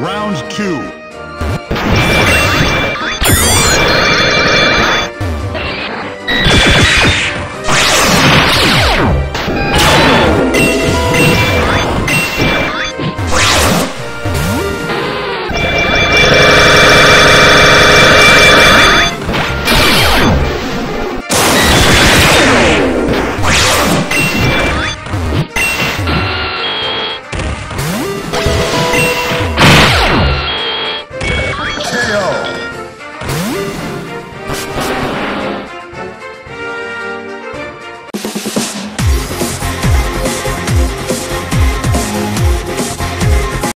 Round two.